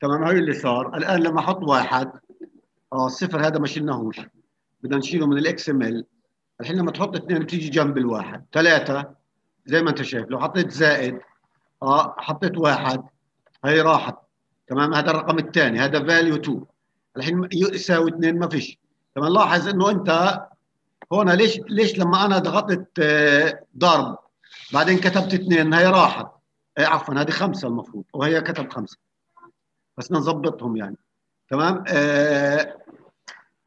تمام هاي اللي صار. الآن لما أحط واحد آه الصفر هذا ما شلناهوش. بدنا نشيله من ال XML الحين لما تحط اثنين بتيجي جنب الواحد. ثلاثة زي ما أنت شايف لو حطيت زائد آه حطيت واحد هي راحت. تمام؟ هذا الرقم الثاني هذا value 2 الحين يساوي اثنين ما فيش. تمام؟ لاحظ إنه أنت هنا ليش ليش لما أنا ضغطت آه، ضرب بعدين كتبت اثنين هي راحت. آه، عفوا هذه خمسة المفروض وهي كتب خمسة. بس نظبطهم يعني. تمام؟ آه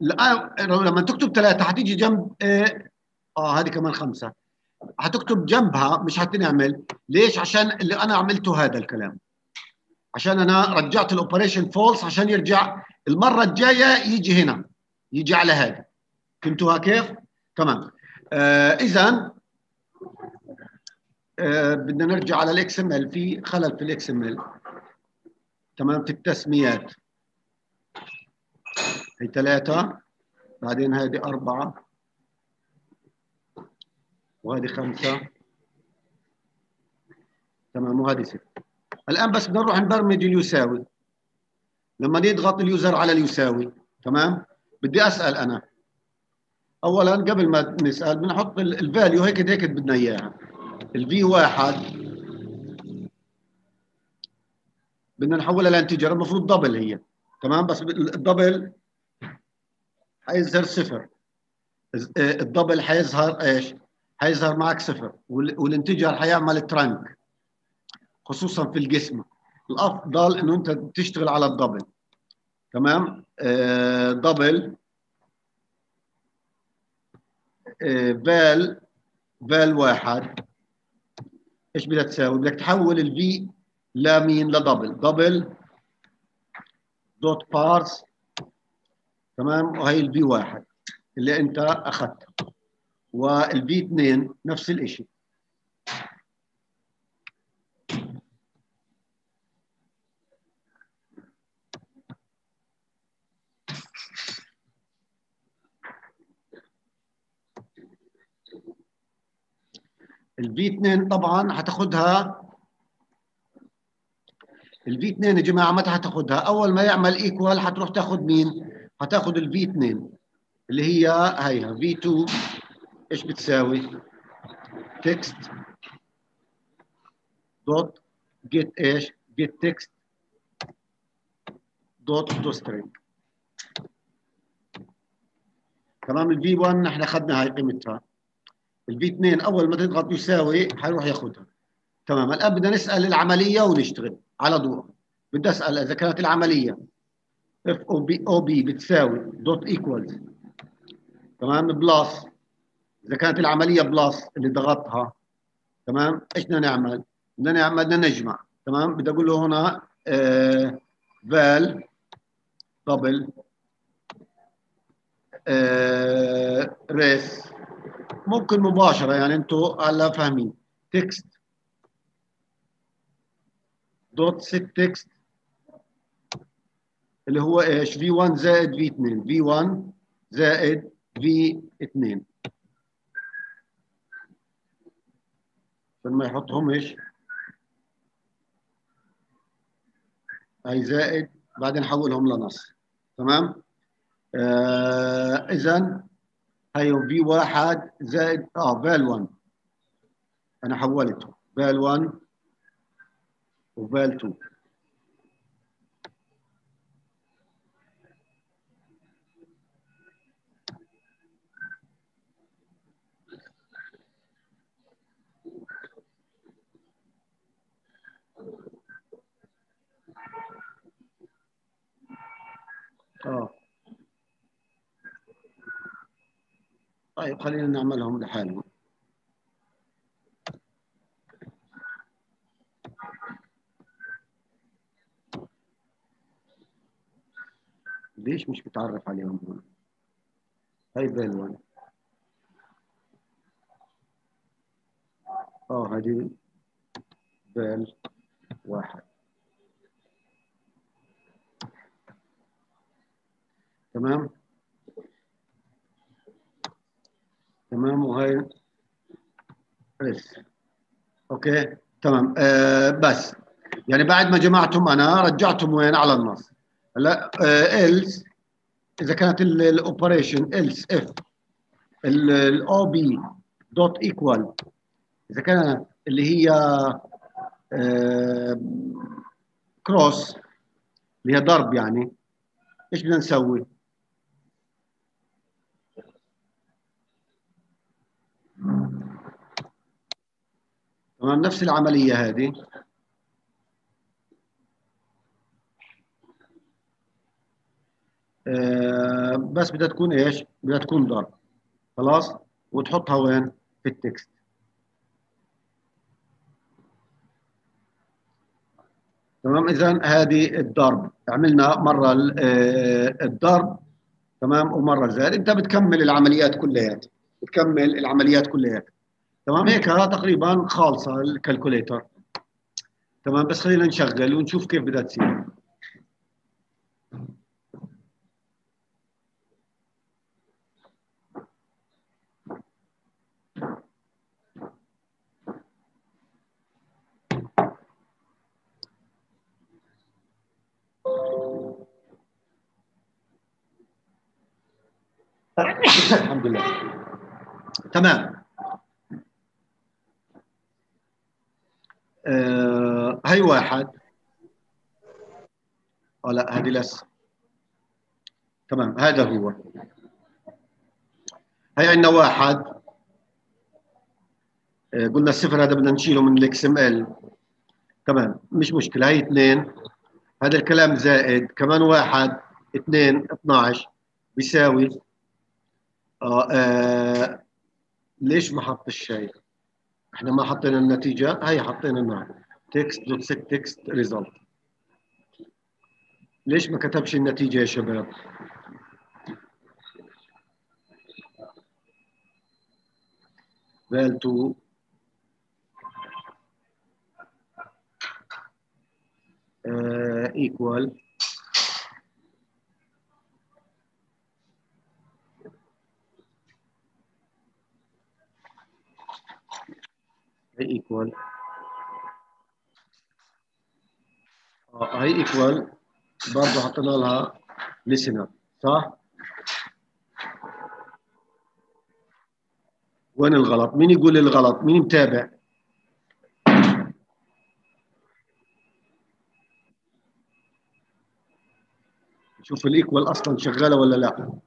الان لما تكتب ثلاثة حتيجي جنب آه, آه هذه كمان خمسة. حتكتب جنبها مش حتنعمل. ليش؟ عشان اللي أنا عملته هذا الكلام. عشان أنا رجعت ال operation false عشان يرجع المرة الجاية يجي هنا يجي على هذا. فهمتوها كيف؟ تمام. آه اذا آه بدنا نرجع على ال XML في خلل في ال XML تمام في التسميات. هي ثلاثة بعدين هذه أربعة وهذه خمسة. تمام وهذه ستة الآن بس بدنا نروح نبرمج اليساوي. لما يضغط ال user على اليساوي تمام؟ بدي أسأل أنا. أولا قبل ما نسأل بنحط ال value هيك هيك بدنا إياها. ال v واحد بدنا نحولها ل integer المفروض double هي. تمام؟ بس ال double حيظهر صفر. ال double حيظهر إيش؟ حيظهر معك صفر. وال integer حيعمل trunc خصوصا في القسمه الأفضل إنه أنت تشتغل على ال double. تمام؟ double val val واحد. إيش بدها تساوي؟ بدك تحول ال v لمين؟ ل double double dot parse تمام؟ وهي ال v واحد اللي انت أخذتها. وال v 2 نفس الشيء ال v 2 طبعا هتاخدها ال v 2 يا جماعة متى هتاخدها؟ أول ما يعمل equal هتروح تاخذ مين؟ هتاخذ ال v 2 اللي هي هيها v 2 إيش بتساوي؟ text dot get إيش؟ get text dot to string تمام ال v 1 نحن اخذنا هاي قيمتها ال v 2 أول ما تضغط يساوي حيروح ياخذها تمام الآن بدنا نسأل العملية ونشتغل على ضوء بدي أسأل إذا كانت العملية if op op بتساوي dot equals تمام plus إذا كانت العملية plus اللي ضغطها تمام إيش بدنا نعمل؟ بدنا نعمل بدنا نجمع تمام بدي أقول له هنا val double res ممكن مباشرة يعني أنتم هلا فاهمين. text dot set text اللي هو إيش؟ v 1 زائد v 2 v 1 زائد v 2 عشان ما يحطهمش. هي زائد بعدين حولهم لنص تمام؟ آه اذا هي في 1 زائد آه فال 1 أنا حولته. فال 1 وفال 2 آه. طيب خلينا نعملهم لحالهم. ليش مش بتعرف عليهم هون؟ هاي فال 1 آه هذه فال واحد. تمام؟ تمام؟ وهي res okay؟ تمام. آه بس. يعني بعد ما جمعتهم أنا رجعتهم وين؟ على النص. هلا else. إذا كانت ال operation else if ال op دوت ايكوال إذا كانت اللي هي كروس اللي هي ضرب يعني إيش بدنا نسوي؟ تمام نفس العملية هذه. آه بس بدها تكون إيش؟ بدها تكون ضرب خلاص؟ وتحطها وين؟ في ال text تمام؟ اذا هذه الضرب. عملنا مرة الضرب. تمام؟ ومرة الزائد أنت بتكمل العمليات كلها بتكمل العمليات كلها تمام؟ هيك تقريبا خالصة ال calculator تمام؟ بس خلينا نشغل ونشوف كيف بدها تصير. الحمد لله. تمام. آه هي واحد. آه لا هذه لسه تمام هذا هو. هي عندنا واحد. آه قلنا الصفر هذا بدنا نشيله من الاكس إم إل. تمام مش مشكلة هي اثنين. هذا الكلام زائد كمان واحد اثنين 12 بيساوي آه, آه ليش ما حط الشيء؟ إحنا ما حطينا النتيجة هي حطينا النوع text dot set text result ليش ما كتبش النتيجة يا شباب؟ val to uh, equal هي equal هي equal برضه حطينا لها listener صح؟ وين الغلط؟ مين يقول الغلط؟ مين متابع؟ شوف ال equal أصلا شغالة ولا لا؟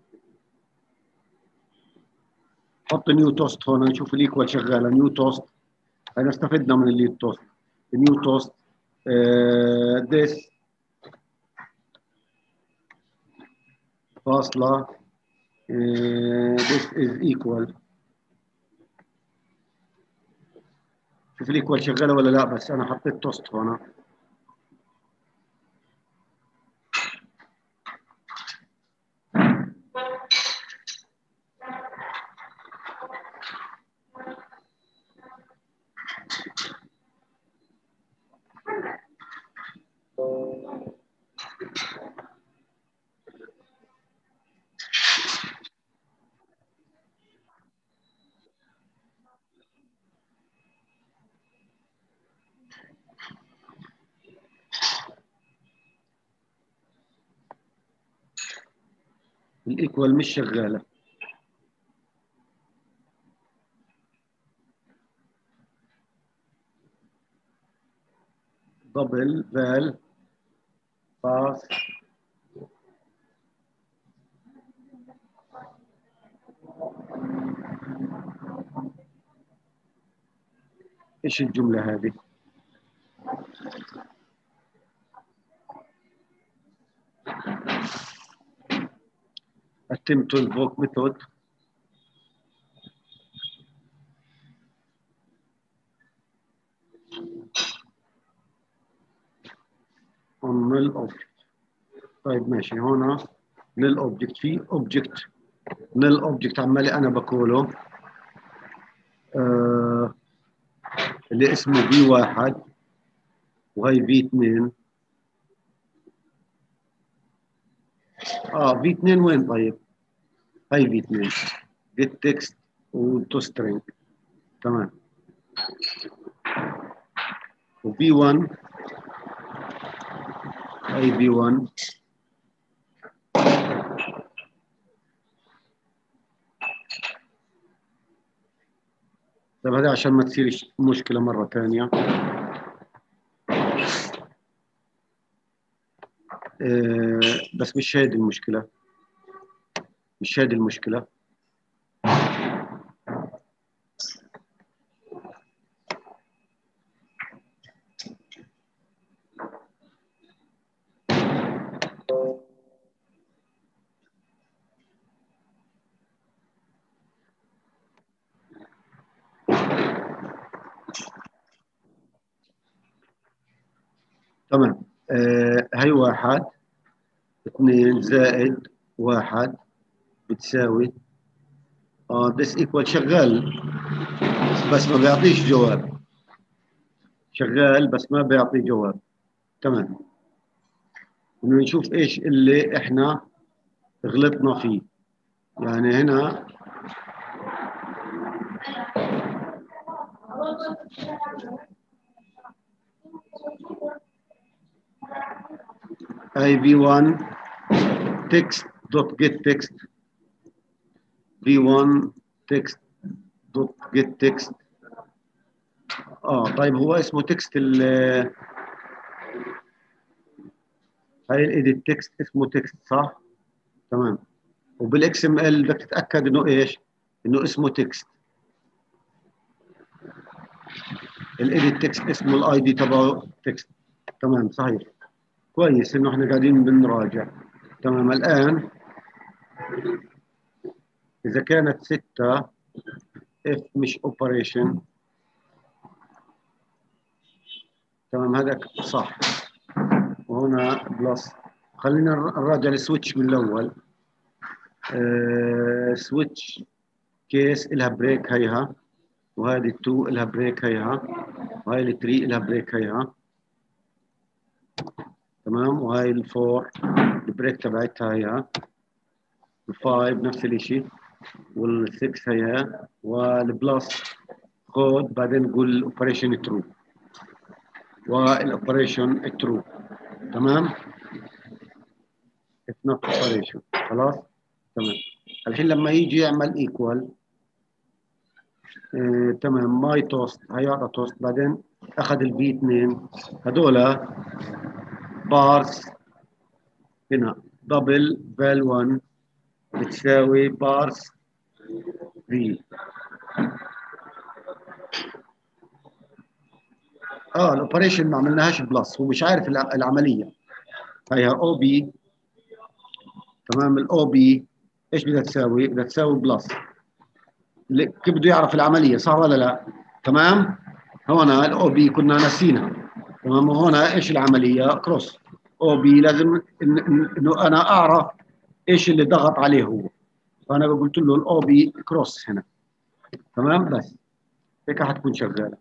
حط new toast هون نشوف ال equal شغالة new toast إحنا استفدنا من اللي toast new toast this فاصلة this is equal. شوف ال equal شغالة ولا لا بس أنا حطيت توست هنا. الإيكوال مش شغالة. دبل فال باس. إيش الجملة هذه؟ Attempt to invoke method on null object طيب ماشي هنا null object في object null object عمالي أنا بقوله. آه اللي اسمه في واحد وهي في اثنين. آه v 2 وين طيب؟ 2 get text و to string تمام. و v 1 أي v 1 طيب هذا عشان ما تصير مشكلة مرة ثانية آه، بس مش هذه المشكلة. مش هذه المشكلة. تمام. آه هي واحد اثنين زائد واحد. بتساوي. آه this equal شغال بس ما بيعطيش جواب. شغال بس ما بيعطي جواب. تمام. نشوف إيش اللي إحنا غلطنا فيه. يعني هنا IV1 text dot get text V1 text dot get text. آه طيب هو اسمه text ال هاي ال edit text اسمه text صح؟ تمام. وبال XML بدك تتأكد إنه إيش؟ إنه اسمه text ال edit text اسمه ال ID تبعه text تمام صحيح. كويس إنه إحنا قاعدين بنراجع. تمام الآن إذا كانت 6 if مش operation تمام هذا صح. وهنا plus خلينا نراجع ال switch من الأول. آه switch case لها break هيها. وهذه 2 لها break هيها. وهي ال 3 لها break هيها. تمام وهاي ال four ال break تبعتها هي ال five نفس الشيء والسكس هي وال plus code بعدين نقول ال operation true وال operation true تمام؟ اتس نوت اوبريشن خلاص؟ تمام. الحين لما يجي يعمل ايكوال آه تمام. ماي توست هيعطى توست بعدين أخذ البي 2 هذول بارس هنا. دبل فال 1 بتساوي بارس في آه الاوبريشن ما عملناهاش بلس هو مش عارف العملية هي op تمام ال op إيش بدها تساوي؟ بدها تساوي plus كيف بده يعرف العملية صح ولا لا؟ تمام؟ هون ال op كنا ناسينها تمام وهنا إيش العملية؟ cross op لازم إنه أنا أعرف إيش اللي ضغط عليه هو؟ فأنا قلت له ال op cross هنا. تمام؟ بس. هيك حتكون شغالة.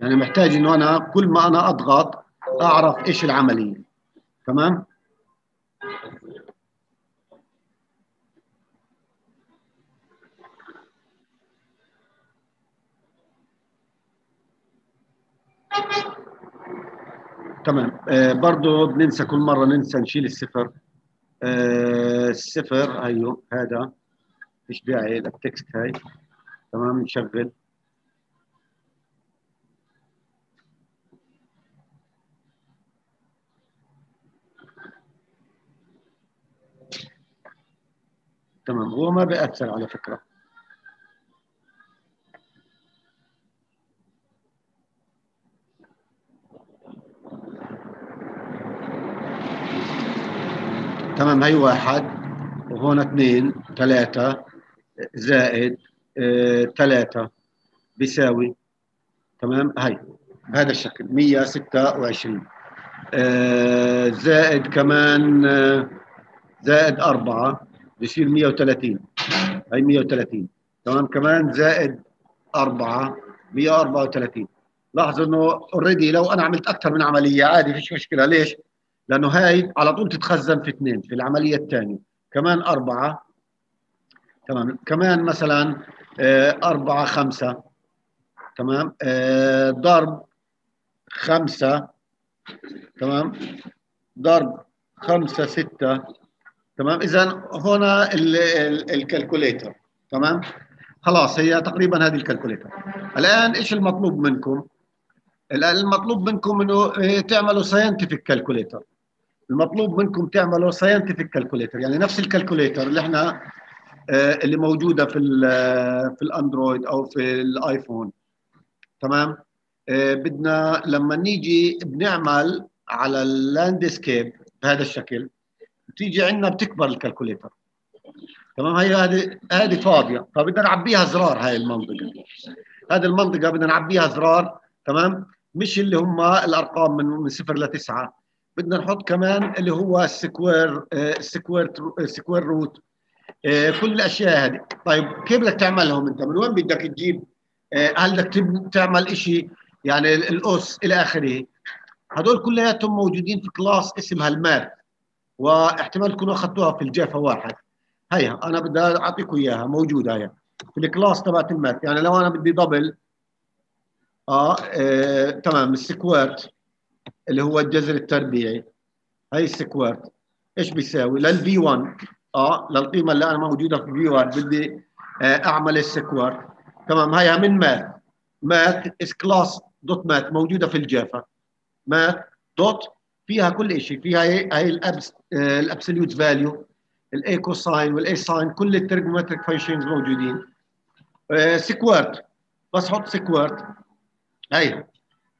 يعني محتاج إنه أنا كل ما أنا أضغط أعرف إيش العملية. تمام؟ تمام. آه برضه بننسى كل مرة ننسى نشيل الصفر. آه الصفر هيو هذا. فيش داعي للتكست هاي. تمام نشغل. تمام هو ما بيأثر على فكرة. تمام هي واحد وهون اثنين ثلاثة زائد آه ثلاثة. بيساوي تمام؟ هي بهذا الشكل 126 آه زائد كمان آه زائد أربعة بصير 130 هي 130 تمام؟ كمان زائد أربعة 134 لاحظوا إنه اوريدي لو أنا عملت أكثر من عملية عادي فيش مشكلة. ليش؟ لأنه هاي على طول تتخزن في اثنين في العملية الثانية. كمان أربعة تمام. كمان مثلا أربعة خمسة تمام. آه ضرب خمسة تمام. ضرب خمسة ستة تمام. إذا هنا ال calculator تمام. خلاص هي تقريبا هذه ال calculator. الآن إيش المطلوب منكم؟ الآن المطلوب منكم إنه إيه، تعملوا scientific calculator المطلوب منكم تعملوا scientific calculator يعني نفس ال calculator اللي إحنا آه، اللي موجودة في في ال Android أو في ال iPhone. تمام؟ آه، بدنا لما نيجي بنعمل على ال landscape بهذا الشكل بتيجي عندنا بتكبر ال calculator تمام؟ هي هذه هذه فاضية فبدنا نعبيها زرار هاي المنطقة. هذه المنطقة بدنا نعبيها زرار تمام؟ مش اللي هم الأرقام من من صفر لتسعه بدنا نحط كمان اللي هو ال square ال square ال square root كل الأشياء هذه. طيب كيف بدك تعملهم أنت؟ من وين بدك تجيب؟ آه، هل بدك تعمل شيء يعني ال S إلى آخره. هدول كلياتهم موجودين في class اسمها ال Math واحتمال تكونوا أخذتوها في ال Java واحد. هيها أنا بدي أعطيكم إياها موجودة هي في ال class تبعت ال Math يعني لو أنا بدي double آه, آه تمام ال sqrt اللي هو الجذر التربيعي. هي ال sqrt إيش بيساوي؟ لل V 1 آه للقيمة اللي أنا موجودة في V 1 بدي آه أعمل ال square. تمام؟ هيها من Math Math اس class dot Math موجودة في ال Java Math dot فيها كل شيء فيها هي, هي ال abs آه ال absolute value ال a cosine وال a sine كل ال trigonometric functions موجودين. آه sqrt. بس حط sqrt. هي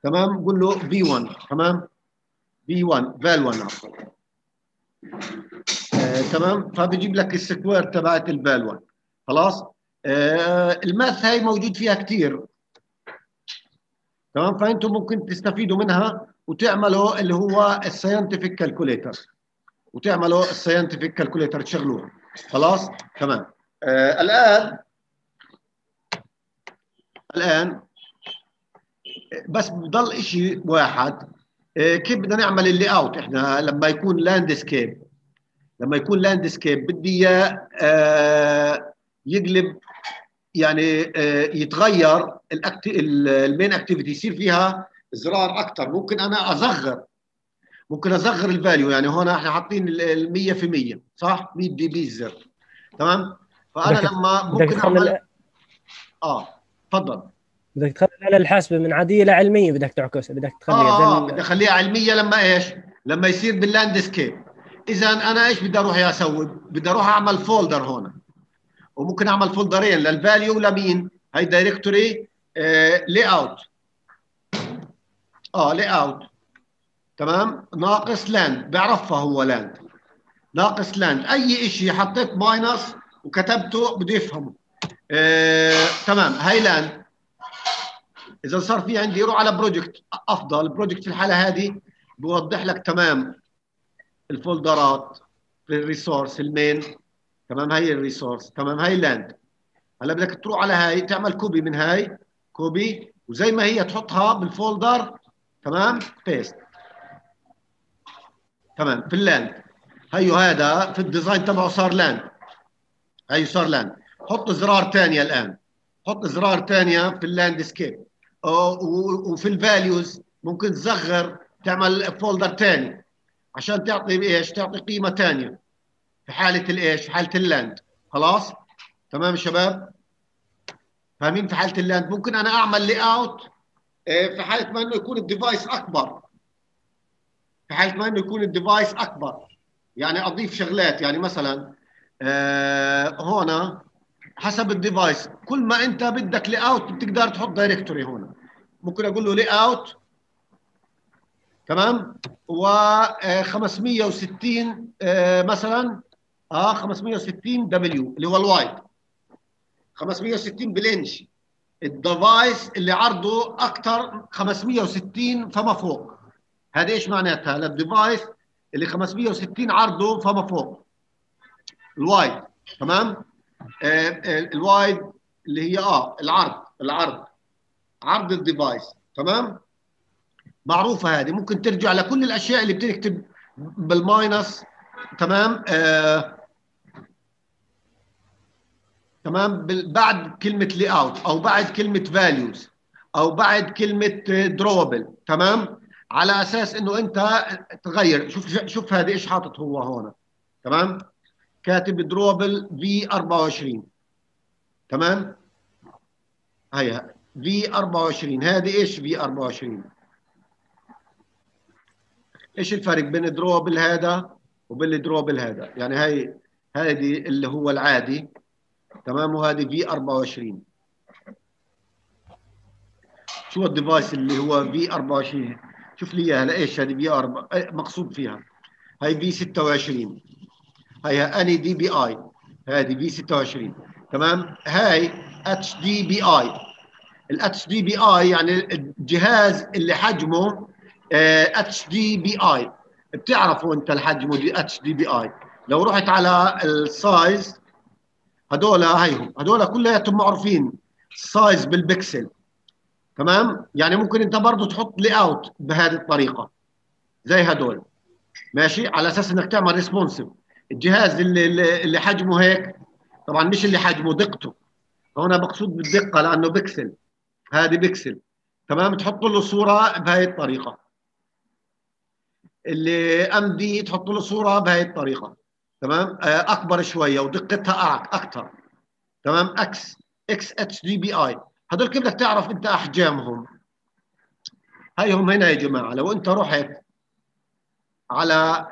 تمام؟ قول له V 1 تمام؟ V 1 val 1 عفوا تمام؟ فبيجيب لك ال square تبعت ال val 1 خلاص؟ آه ال Math هاي موجود فيها كثير تمام؟ فأنتم ممكن تستفيدوا منها وتعملوا اللي هو ال scientific calculator وتعملوا ال scientific calculator تشغلوها خلاص؟ تمام. آه الآن الآن بس بضل شيء واحد آه، كيف بدنا نعمل ال layout إحنا لما يكون landscape لما يكون landscape بدي إياه آه، يقلب يعني آه، يتغير ال main activity يصير فيها زرار أكثر ممكن أنا أصغر ممكن أصغر ال value يعني هون إحنا حاطين ال 100% صح؟ 100 dp الزر تمام؟ فأنا لما ممكن اعمل آه تفضل. بدك تخلي الآلة الحاسبة من عادية لعلمية بدك تعكسها بدك تخليها آه بدي أخليها علمية لما إيش؟ لما يصير بال landscape. إذا أنا إيش بدي أروح أسوي؟ بدي أروح أعمل folder هون. وممكن أعمل folder ين لل value لمين؟ هي directory layout آه layout تمام؟ ناقص land بيعرفها هو land ناقص land أي شيء حطيت minus وكتبته بده يفهمه. آه، تمام. هاي land إذا صار في عندي روح على project أفضل. project في الحالة هذه بوضح لك تمام. الفولدرات ال resource ال main. تمام؟ هي ال resource. تمام؟ هي land هلا بدك تروح على هاي تعمل copy من هاي. copy وزي ما هي تحطها بال folder. تمام؟ paste تمام؟ في ال land هيو هذا في ال design تبعه صار land هيو صار land حط زرار ثانية الآن. حط زرار ثانية في ال landscape وفي ال values ممكن تصغر تعمل folder ثاني عشان تعطي إيش؟ تعطي قيمة ثانية في حالة الإيش؟ في حالة ال land خلاص؟ تمام شباب؟ فاهمين في حالة ال land ممكن أنا أعمل layout إيه، في حالة ما إنه يكون ال device أكبر في حالة ما إنه يكون ال device أكبر يعني أضيف شغلات يعني مثلا آه هنا حسب ال device كل ما انت بدك layout بتقدر تحط directory هنا ممكن أقول له layout تمام؟ و 560 آه، آه، مثلا آه 560 دبليو اللي هو الوايد. 560 بالانش ال device اللي عرضه أكثر 560 فما فوق. هذا إيش معناتها؟ ال device اللي 560 عرضه فما فوق. ال wide. تمام؟ ال wide اللي هي آه العرض العرض عرض ال device تمام؟ معروفة هذه ممكن ترجع لكل الأشياء اللي بتكتب بال minus تمام؟ آه تمام؟ بعد كلمة layout أو بعد كلمة values أو بعد كلمة drawable تمام؟ على أساس إنه أنت تغير. شوف شوف هذه إيش حاطط هو هون تمام؟ كاتب drawable v 24 تمام؟ هيا v 24 هذه إيش v 24 إيش الفرق بين drawable هذا وبين drawable هذا؟ يعني هاي هذه اللي هو العادي. تمام؟ وهذه v 24 شو ال device اللي هو v 24 شوف لي إياها إيش هذه v 4 مقصود فيها. هاي v 26 هي any dpi هذه v 26 تمام؟ هاي اتش دي بي اي الاتش دي بي اي يعني الجهاز اللي حجمه hdpi بتعرفوا أنت الحجم دي hdpi لو رحت على ال size هدول هيهم هدول كلياتهم معروفين. ال size بالبكسل. تمام؟ يعني ممكن أنت برضه تحط layout بهذه الطريقة. زي هدول. ماشي؟ على أساس إنك تعمل responsive الجهاز اللي اللي حجمه هيك. طبعا مش اللي حجمه دقته. هنا مقصود بالدقة لأنه بكسل هذه بكسل تمام؟ تحط له صورة بهي الطريقة. اللي md تحط له صورة بهي الطريقة. تمام؟ أكبر شوية ودقتها أكثر تمام؟ إكس إكس اتش دي بي اي هذول كيف بدك تعرف أنت أحجامهم؟ هيهم هنا يا جماعة. لو أنت رحت على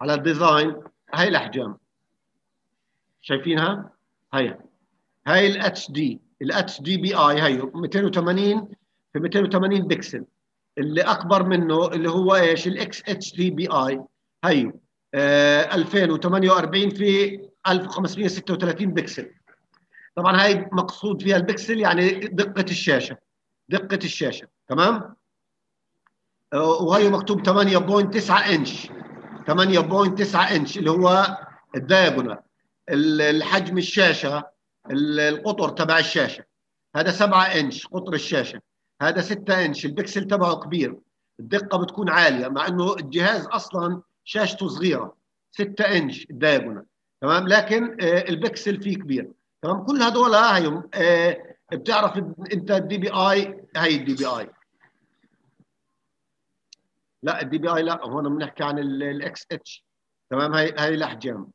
على ال design هاي الأحجام. شايفينها؟ هي هاي الاتش دي الاتش دي بي اي هي 280 في 280 بكسل. اللي أكبر منه اللي هو إيش؟ ال xhdpi هي آه 2048 في 1536 بكسل. طبعا هاي مقصود فيها البكسل يعني دقة الشاشة. دقة الشاشة. تمام؟ آه وهي مكتوب 8.9 إنش. 8.9 إنش اللي هو ال diagonal الحجم الشاشة القطر تبع الشاشة. هذا 7 إنش قطر الشاشة. هذا 6 إنش البكسل تبعه كبير. الدقة بتكون عالية مع إنه الجهاز أصلا شاشته صغيرة. 6 إنش ال diagonal. تمام؟ لكن آه البكسل فيه كبير. تمام؟ كل هدول هاي آه بتعرف إنت ال dpi هي ال dpi لا ال dpi لا هون بنحكي عن الاكس اتش تمام؟ هاي هاي الاحجام